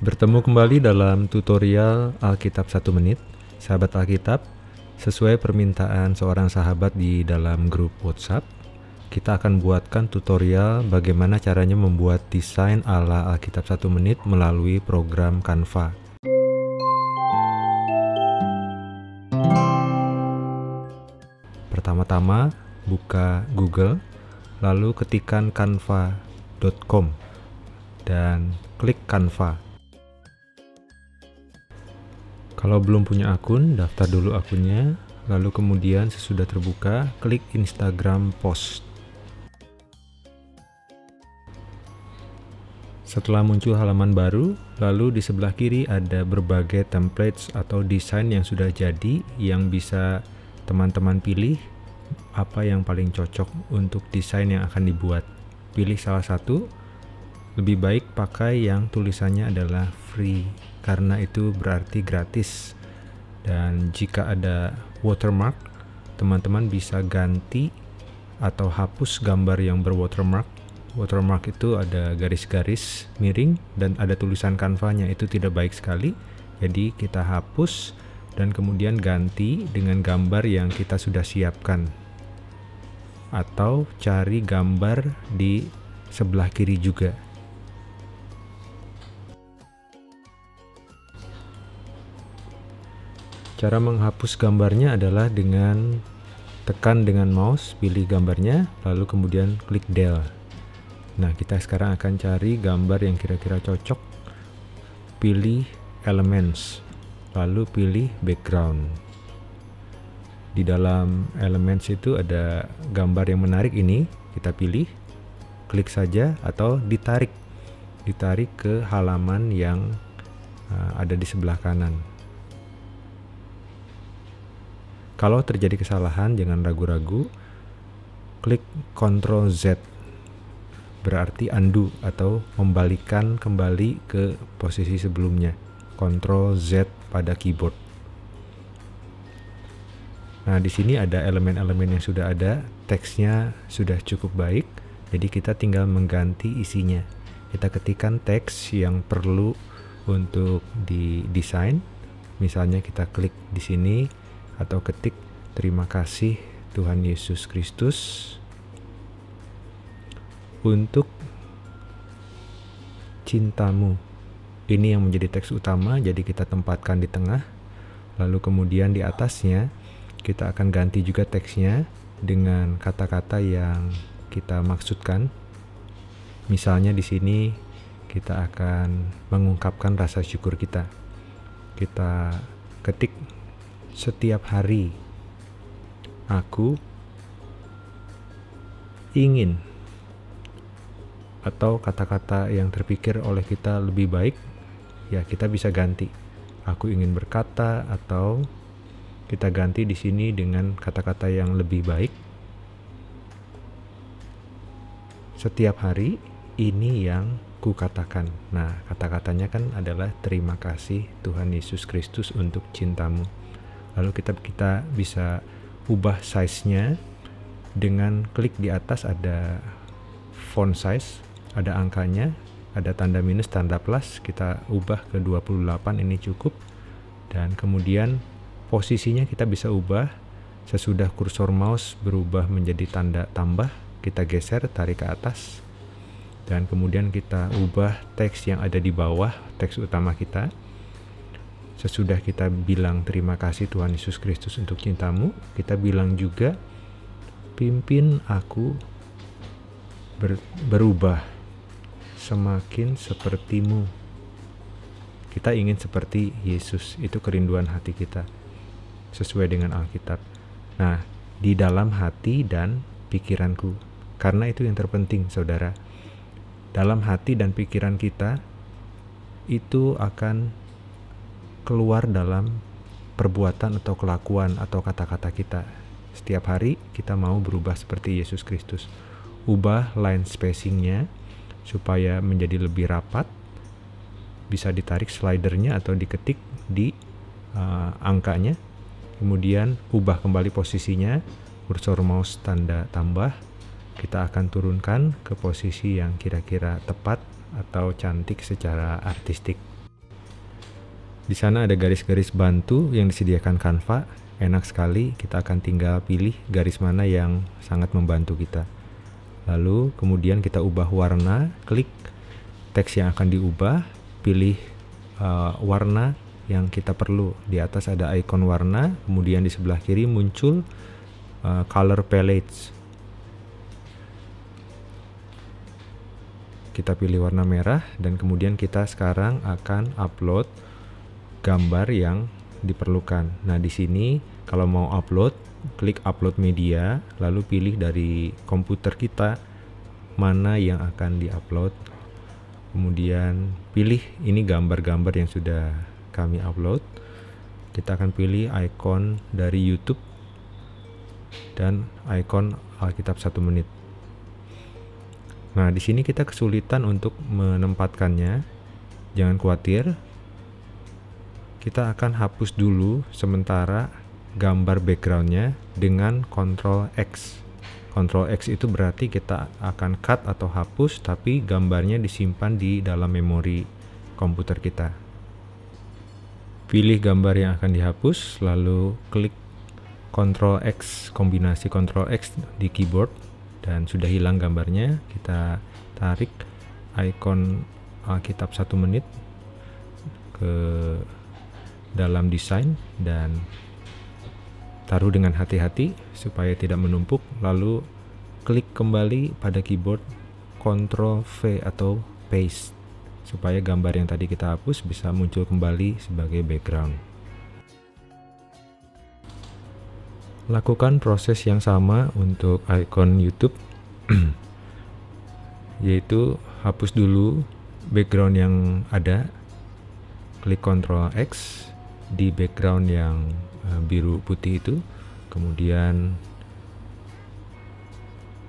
Bertemu kembali dalam tutorial Alkitab 1 menit. Sahabat Alkitab, sesuai permintaan seorang sahabat di dalam grup WhatsApp, kita akan buatkan tutorial bagaimana caranya membuat desain ala Alkitab 1 menit melalui program Canva. Pertama-tama, buka Google, lalu ketikkan canva.com dan klik Canva. Kalau belum punya akun, daftar dulu akunnya, lalu kemudian sesudah terbuka, klik Instagram Post. Setelah muncul halaman baru, lalu di sebelah kiri ada berbagai templates atau desain yang sudah jadi yang bisa teman-teman pilih apa yang paling cocok untuk desain yang akan dibuat. Pilih salah satu, lebih baik pakai yang tulisannya adalah free karena itu berarti gratis. Dan jika ada watermark, teman-teman bisa ganti atau hapus gambar yang berwatermark. Watermark itu ada garis-garis miring dan ada tulisan kanvanya itu tidak baik sekali. Jadi kita hapus dan kemudian ganti dengan gambar yang kita sudah siapkan. Atau cari gambar di sebelah kiri juga. Cara menghapus gambarnya adalah dengan tekan dengan mouse, pilih gambarnya, lalu kemudian klik del. Nah, kita sekarang akan cari gambar yang kira-kira cocok. Pilih elements, lalu pilih background. Di dalam elements itu ada gambar yang menarik ini, kita pilih, klik saja atau ditarik. Ditarik ke halaman yang uh, ada di sebelah kanan. Kalau terjadi kesalahan, jangan ragu-ragu. Klik Ctrl Z. Berarti undo atau membalikan kembali ke posisi sebelumnya. Ctrl Z pada keyboard. Nah, di sini ada elemen-elemen yang sudah ada, teksnya sudah cukup baik, jadi kita tinggal mengganti isinya. Kita ketikkan teks yang perlu untuk didesain. Misalnya kita klik di sini atau ketik terima kasih Tuhan Yesus Kristus untuk cintamu. Ini yang menjadi teks utama, jadi kita tempatkan di tengah. Lalu kemudian di atasnya kita akan ganti juga teksnya dengan kata-kata yang kita maksudkan. Misalnya di sini kita akan mengungkapkan rasa syukur kita. Kita ketik setiap hari. Aku ingin atau kata-kata yang terpikir oleh kita lebih baik ya kita bisa ganti. Aku ingin berkata atau kita ganti di sini dengan kata-kata yang lebih baik. Setiap hari ini yang ku katakan. Nah, kata-katanya kan adalah terima kasih Tuhan Yesus Kristus untuk cintamu lalu kita kita bisa ubah size-nya. Dengan klik di atas ada font size ada angkanya ada tanda minus tanda plus. Kita ubah ke 28 ini cukup. Dan kemudian posisinya kita bisa ubah. Sesudah kursor mouse berubah menjadi tanda tambah kita geser tarik ke atas. Dan kemudian kita ubah teks yang ada di bawah teks utama kita Sesudah kita bilang terima kasih Tuhan Yesus Kristus untuk cintamu, kita bilang juga pimpin aku ber, berubah semakin sepertimu. Kita ingin seperti Yesus, itu kerinduan hati kita sesuai dengan Alkitab. Nah, di dalam hati dan pikiranku. Karena itu yang terpenting, Saudara. Dalam hati dan pikiran kita itu akan keluar dalam perbuatan atau kelakuan atau kata-kata kita. Setiap hari kita mau berubah seperti Yesus Kristus. Ubah line spacingnya supaya menjadi lebih rapat. Bisa ditarik slidernya atau diketik di uh, angkanya. Kemudian ubah kembali posisinya. Kursor mouse tanda tambah. Kita akan turunkan ke posisi yang kira-kira tepat atau cantik secara artistik. Di sana ada garis-garis bantu yang disediakan Canva. Enak sekali, kita akan tinggal pilih garis mana yang sangat membantu kita. Lalu kemudian kita ubah warna, klik teks yang akan diubah, pilih uh, warna yang kita perlu. Di atas ada icon warna, kemudian di sebelah kiri muncul uh, color palettes. Kita pilih warna merah dan kemudian kita sekarang akan upload gambar yang diperlukan. Nah, di sini kalau mau upload, klik upload media, lalu pilih dari komputer kita mana yang akan diupload. Kemudian pilih ini gambar-gambar yang sudah kami upload. Kita akan pilih icon dari YouTube dan icon Alkitab satu menit. Nah, di sini kita kesulitan untuk menempatkannya. Jangan khawatir, kita akan hapus dulu sementara gambar backgroundnya dengan Ctrl X. Ctrl X itu berarti kita akan cut atau hapus tapi gambarnya disimpan di dalam memori komputer kita. Pilih gambar yang akan dihapus lalu klik Ctrl X kombinasi Ctrl X di keyboard dan sudah hilang gambarnya. Kita tarik icon Alkitab satu menit ke dalam desain dan taruh dengan hati-hati supaya tidak menumpuk lalu klik kembali pada keyboard Ctrl V atau paste supaya gambar yang tadi kita hapus bisa muncul kembali sebagai background. Lakukan proses yang sama untuk icon YouTube yaitu hapus dulu background yang ada klik Ctrl X di background yang uh, biru putih itu. Kemudian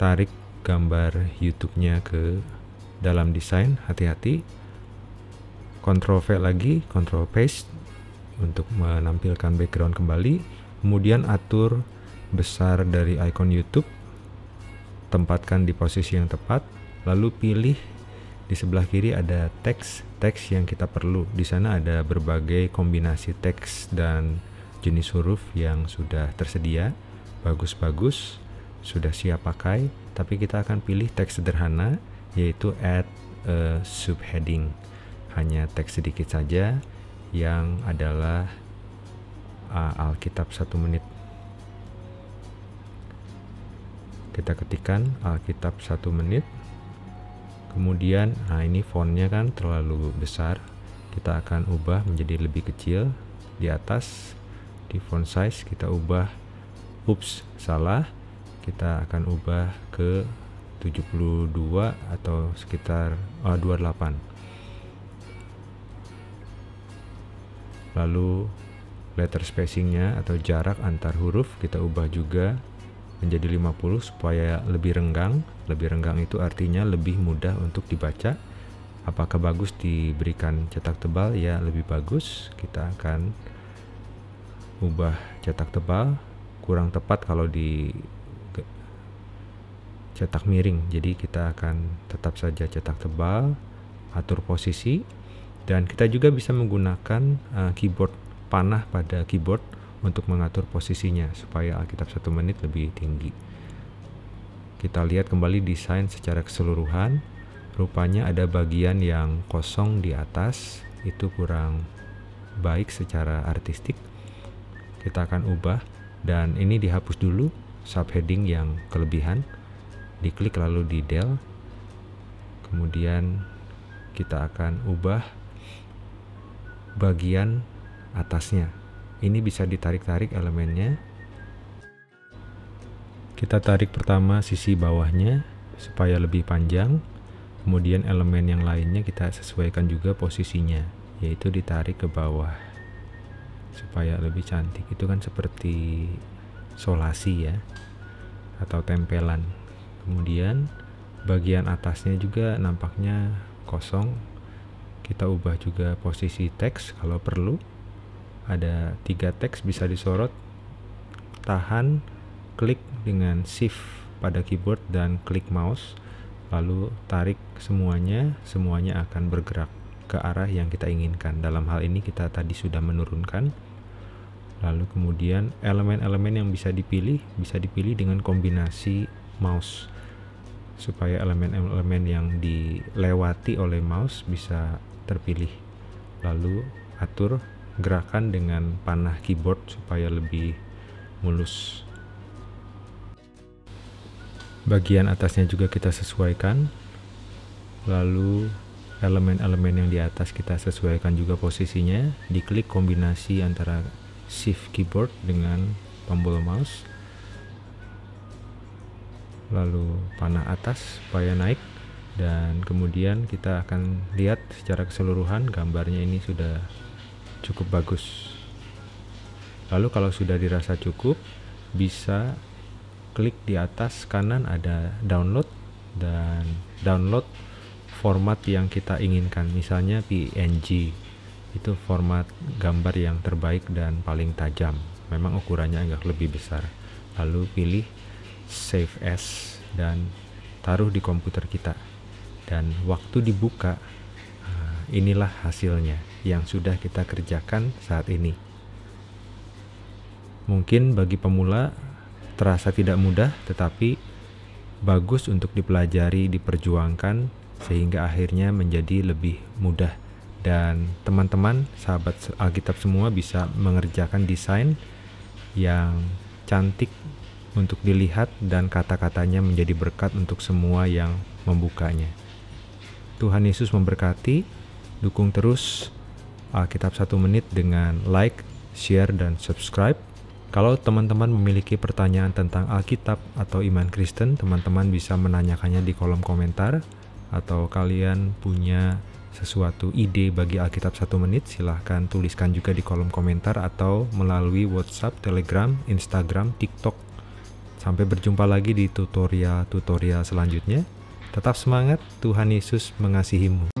tarik gambar YouTube-nya ke dalam desain hati-hati. Ctrl V lagi Ctrl paste untuk menampilkan background kembali. Kemudian atur besar dari icon YouTube. Tempatkan di posisi yang tepat lalu pilih di sebelah kiri ada teks teks yang kita perlu. Di sana ada berbagai kombinasi teks dan jenis huruf yang sudah tersedia, bagus-bagus, sudah siap pakai, tapi kita akan pilih teks sederhana yaitu add a subheading. Hanya teks sedikit saja yang adalah uh, Alkitab satu menit. Kita ketikkan Alkitab satu menit kemudian nah ini fontnya kan terlalu besar. Kita akan ubah menjadi lebih kecil di atas. Di font size kita ubah. Ups salah. Kita akan ubah ke 72 atau sekitar oh, 28 lalu letter spacingnya atau jarak antar huruf kita ubah juga menjadi 50 supaya lebih renggang. Lebih renggang itu artinya lebih mudah untuk dibaca. Apakah bagus diberikan cetak tebal? Ya, lebih bagus. Kita akan ubah cetak tebal. Kurang tepat kalau di cetak miring. Jadi kita akan tetap saja cetak tebal, atur posisi dan kita juga bisa menggunakan uh, keyboard panah pada keyboard untuk mengatur posisinya supaya Alkitab satu menit lebih tinggi. Kita lihat kembali desain secara keseluruhan. Rupanya ada bagian yang kosong di atas, itu kurang baik secara artistik. Kita akan ubah dan ini dihapus dulu subheading yang kelebihan. Diklik lalu di del. Kemudian kita akan ubah bagian atasnya ini bisa ditarik-tarik elemennya. Kita tarik pertama sisi bawahnya supaya lebih panjang. Kemudian elemen yang lainnya kita sesuaikan juga posisinya yaitu ditarik ke bawah supaya lebih cantik. Itu kan seperti solasi ya atau tempelan. Kemudian bagian atasnya juga nampaknya kosong. Kita ubah juga posisi teks kalau perlu ada tiga teks bisa disorot tahan klik dengan shift pada keyboard dan klik mouse lalu tarik semuanya semuanya akan bergerak ke arah yang kita inginkan. Dalam hal ini kita tadi sudah menurunkan. Lalu kemudian elemen-elemen yang bisa dipilih bisa dipilih dengan kombinasi mouse supaya elemen-elemen yang dilewati oleh mouse bisa terpilih. Lalu atur gerakan dengan panah keyboard supaya lebih mulus. Bagian atasnya juga kita sesuaikan. Lalu elemen-elemen yang di atas kita sesuaikan juga posisinya. Diklik kombinasi antara shift keyboard dengan tombol mouse lalu panah atas supaya naik dan kemudian kita akan lihat secara keseluruhan gambarnya ini sudah cukup bagus. Lalu kalau sudah dirasa cukup bisa klik di atas kanan ada download dan download format yang kita inginkan misalnya PNG itu format gambar yang terbaik dan paling tajam. Memang ukurannya agak lebih besar. Lalu pilih save as dan taruh di komputer kita. Dan waktu dibuka inilah hasilnya yang sudah kita kerjakan saat ini. Mungkin bagi pemula terasa tidak mudah tetapi bagus untuk dipelajari diperjuangkan sehingga akhirnya menjadi lebih mudah. Dan teman-teman sahabat Alkitab semua bisa mengerjakan desain yang cantik untuk dilihat dan kata-katanya menjadi berkat untuk semua yang membukanya. Tuhan Yesus memberkati, dukung terus Alkitab satu menit dengan like, share, dan subscribe. Kalau teman-teman memiliki pertanyaan tentang Alkitab atau iman Kristen, teman-teman bisa menanyakannya di kolom komentar atau kalian punya sesuatu ide bagi Alkitab satu menit, silahkan tuliskan juga di kolom komentar atau melalui WhatsApp, Telegram, Instagram, TikTok, Sampai berjumpa lagi di tutorial-tutorial selanjutnya. Tetap semangat, Tuhan Yesus mengasihimu.